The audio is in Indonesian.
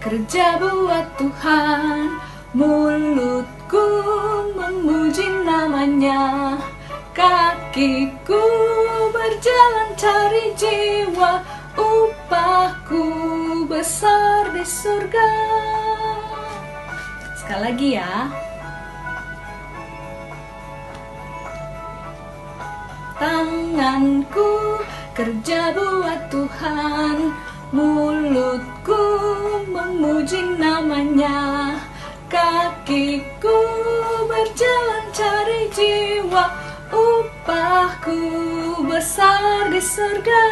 Kerja buat Tuhan. Mulutku memuji namanya. Kakiku berjalan cari jiwa. Upahku besar di surga. Sekali lagi ya. Tanganku kerja buat Tuhan memuji namanya. Kakiku berjalan cari jiwa. Upahku besar di surga